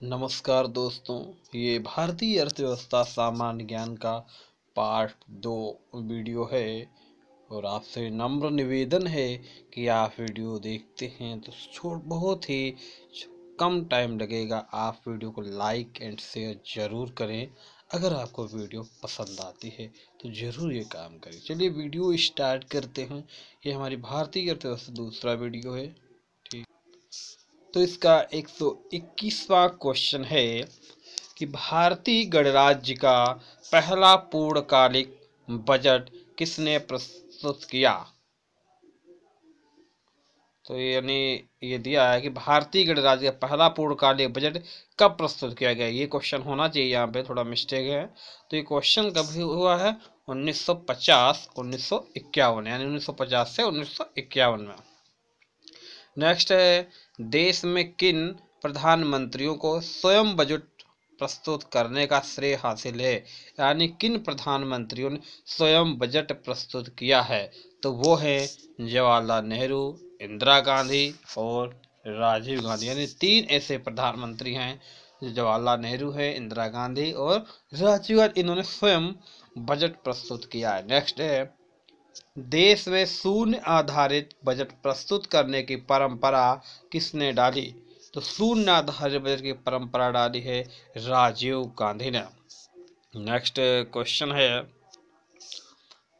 नमस्कार दोस्तों, ये भारतीय अर्थव्यवस्था सामान्य ज्ञान का पार्ट दो वीडियो है और आपसे नम्र निवेदन है कि आप वीडियो देखते हैं तो छोट, बहुत ही कम टाइम लगेगा। आप वीडियो को लाइक एंड शेयर ज़रूर करें। अगर आपको वीडियो पसंद आती है तो ज़रूर ये काम करें। चलिए वीडियो स्टार्ट करते हैं। ये हमारी भारतीय अर्थव्यवस्था दूसरा वीडियो है। तो इसका 121वां क्वेश्चन है कि भारतीय गणराज्य का पहला पूर्णकालिक बजट किसने प्रस्तुत किया? तो यानी ये दिया है कि भारतीय गणराज्य का पहला पूर्णकालिक बजट कब प्रस्तुत किया गया? ये क्वेश्चन होना चाहिए, यहाँ पे थोड़ा मिस्टेक है। तो ये क्वेश्चन कब हुआ है? 1950 1951 यानी 1950 से उन्नीस सौ इक्यावन में। नेक्स्ट है, देश में किन प्रधानमंत्रियों को स्वयं बजट प्रस्तुत करने का श्रेय हासिल है? यानी किन प्रधानमंत्रियों ने स्वयं बजट प्रस्तुत किया है? तो वो है जवाहरलाल नेहरू, इंदिरा गांधी और राजीव गांधी। यानी तीन ऐसे प्रधानमंत्री हैं, जवाहरलाल नेहरू है, इंदिरा गांधी और राजीव गांधी। इन्होंने स्वयं बजट प्रस्तुत किया है। नेक्स्ट है देश में शून्य आधारित बजट प्रस्तुत करने की परंपरा किसने डाली? तो शून्य आधारित बजट की परंपरा डाली है राजीव गांधी ने। नेक्स्ट क्वेश्चन है।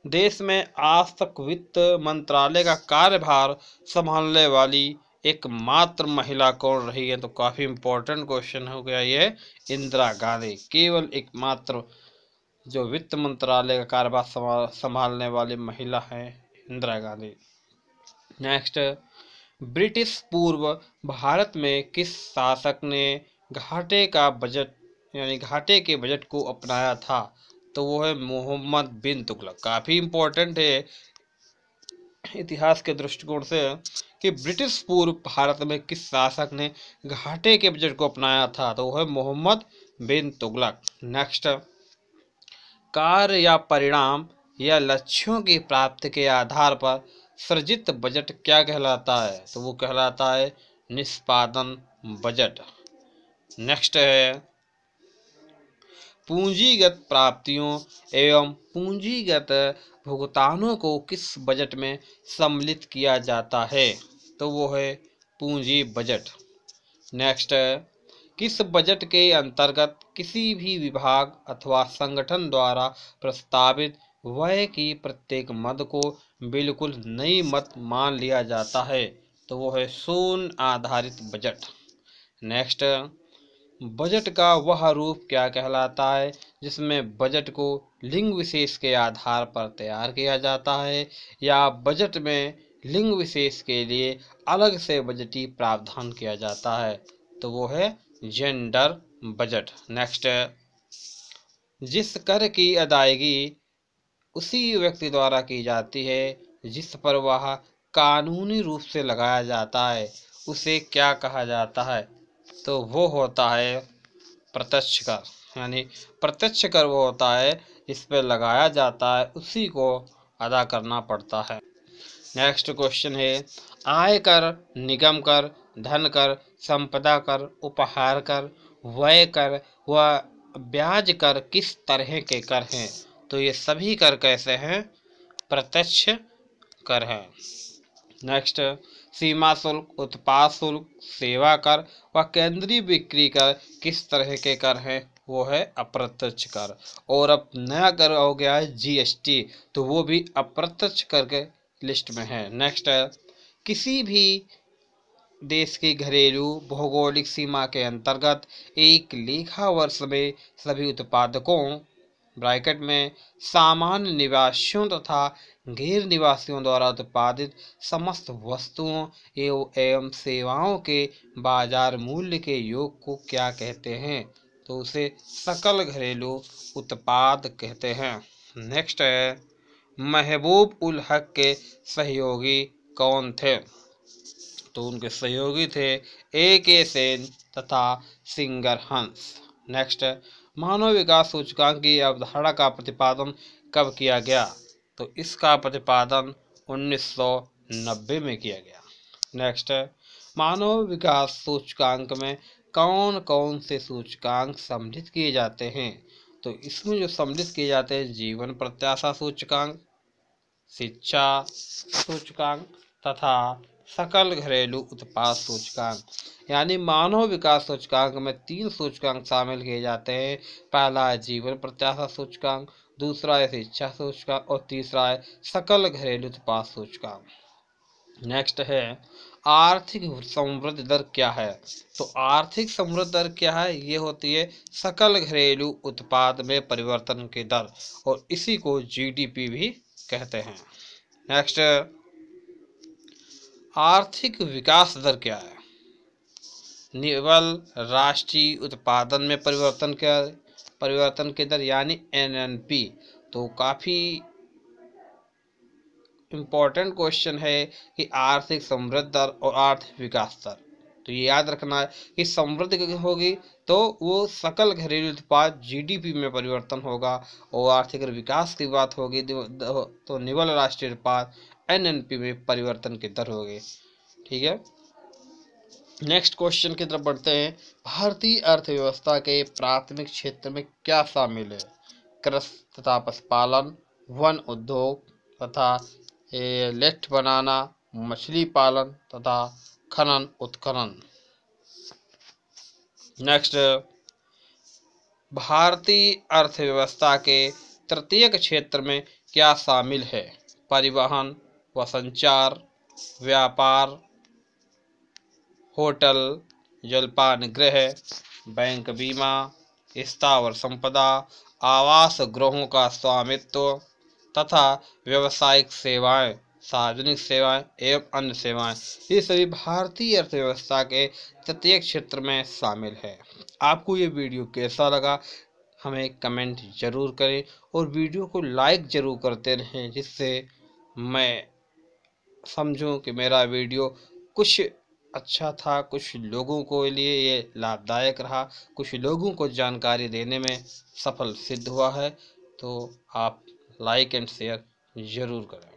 देश में आज तक वित्त मंत्रालय का कार्यभार संभालने वाली एकमात्र महिला कौन रही है? तो काफ़ी इम्पोर्टेंट क्वेश्चन हो गया ये। इंदिरा गांधी, केवल एकमात्र जो वित्त मंत्रालय का कार्यभार संभालने वाली महिला है, इंदिरा गांधी। नेक्स्ट ब्रिटिश पूर्व भारत में किस शासक ने घाटे का बजट, यानी घाटे के बजट को अपनाया था? तो वो है मोहम्मद बिन तुगलक। काफ़ी इम्पोर्टेंट है इतिहास के दृष्टिकोण से कि ब्रिटिश पूर्व भारत में किस शासक ने घाटे के बजट को अपनाया था तो वह है मोहम्मद बिन तुगलक। नेक्स्ट कार्य या परिणाम या लक्ष्यों की प्राप्ति के आधार पर सृजित बजट क्या कहलाता है? तो वो कहलाता है निष्पादन बजट। नेक्स्ट है, पूंजीगत प्राप्तियों एवं पूंजीगत भुगतानों को किस बजट में सम्मिलित किया जाता है? तो वो है पूंजी बजट। नेक्स्ट किस बजट के अंतर्गत किसी भी विभाग अथवा संगठन द्वारा प्रस्तावित व्यय की प्रत्येक मद को बिल्कुल नई मत मान लिया जाता है? तो वो है शून्य आधारित बजट। नेक्स्ट, बजट का वह रूप क्या कहलाता है, जिसमें बजट को लिंग विशेष के आधार पर तैयार किया जाता है, या बजट में लिंग विशेष के लिए अलग से बजटी प्रावधान किया जाता है? तो वो है जेंडर बजट। नेक्स्ट जिस कर की अदायगी उसी व्यक्ति द्वारा की जाती है, जिस पर वह कानूनी रूप से लगाया जाता है, उसे क्या कहा जाता है? तो वो होता है प्रत्यक्ष कर, यानी प्रत्यक्ष कर वो होता है इस पर लगाया जाता है, उसी को अदा करना पड़ता है। नेक्स्ट क्वेश्चन है आय कर निगम कर धन कर, संपदा कर, उपहार कर व्यय कर व ब्याज कर किस तरह के कर हैं? तो ये सभी कर कैसे हैं? प्रत्यक्ष कर हैं। नेक्स्ट सीमा शुल्क, उत्पाद शुल्क, सेवा कर व केंद्रीय बिक्री कर किस तरह के कर हैं? वो है अप्रत्यक्ष कर। और अब नया कर हो गया है जीएसटी तो वो भी अप्रत्यक्ष कर के लिस्ट में है। नेक्स्ट किसी भी देश की घरेलू भौगोलिक सीमा के अंतर्गत एक लेखा वर्ष में सभी उत्पादकों, ब्रैकेट में सामान्य निवासियों तथा गैर निवासियों द्वारा उत्पादित समस्त वस्तुओं एवं एवं सेवाओं के बाज़ार मूल्य के योग को क्या कहते हैं? तो उसे सकल घरेलू उत्पाद कहते हैं। नेक्स्ट है, महबूब उल हक के सहयोगी कौन थे? तो उनके सहयोगी थे ए के सेन तथा सिंगर हंस। नेक्स्ट मानव विकास सूचकांक की अवधारणा का प्रतिपादन कब किया गया? तो इसका प्रतिपादन 1990 में किया गया। नेक्स्ट मानव विकास सूचकांक में कौन कौन से सूचकांक सम्मिलित किए जाते हैं? तो इसमें जो सम्मिलित किए जाते हैं, जीवन प्रत्याशा सूचकांक, शिक्षा सूचकांक तथा सकल घरेलू उत्पाद सूचकांक, यानी मानव विकास सूचकांक में तीन सूचकांक शामिल किए जाते हैं। पहला है जीवन प्रत्याशा सूचकांक, दूसरा है शिक्षा सूचकांक और तीसरा है सकल घरेलू उत्पाद सूचकांक। नेक्स्ट है, आर्थिक समृद्ध दर क्या है? तो आर्थिक समृद्ध दर क्या है? ये होती है सकल घरेलू उत्पाद में परिवर्तन की दर, और इसी को जीडीपी भी कहते हैं। नेक्स्ट आर्थिक विकास दर क्या है? निवल राष्ट्रीय उत्पादन में परिवर्तन क्या परिवर्तन के दर यानी एनएनपी तो काफ़ी इम्पोर्टेंट क्वेश्चन है कि आर्थिक समृद्ध दर और आर्थिक विकास दर। तो ये याद रखना है कि समृद्ध होगी तो वो सकल घरेलू उत्पाद जीडीपी में परिवर्तन होगा और आर्थिक विकास की बात होगी तो निवल राष्ट्रीय उत्पाद एनएनपी में परिवर्तन की दर होगी ठीक है? नेक्स्ट क्वेश्चन की तरफ़ बढ़ते हैं। भारतीय अर्थव्यवस्था के प्राथमिक क्षेत्र में क्या शामिल है? कृषि तथा पशुपालन, वन उद्योग तथा लेट बनाना, मछली पालन तथा खनन उत्खनन। नेक्स्ट भारतीय अर्थव्यवस्था के तृतीय क्षेत्र में क्या शामिल है? परिवहन व संचार, व्यापार, होटल, जलपान गृह, बैंक बीमा, स्थावर संपदा, आवास गृहों का स्वामित्व तथा व्यावसायिक सेवाएँ, सार्वजनिक सेवाएँ एवं अन्य सेवाएँ। ये सभी भारतीय अर्थव्यवस्था के प्रत्येक क्षेत्र में शामिल है। आपको ये वीडियो कैसा लगा, हमें कमेंट ज़रूर करें और वीडियो को लाइक ज़रूर करते रहें, जिससे मैं समझूं कि मेरा वीडियो कुछ अच्छा था, कुछ लोगों को लिए ये लाभदायक रहा, कुछ लोगों को जानकारी देने में सफल सिद्ध हुआ है तो आप लाइक एंड शेयर ज़रूर करें।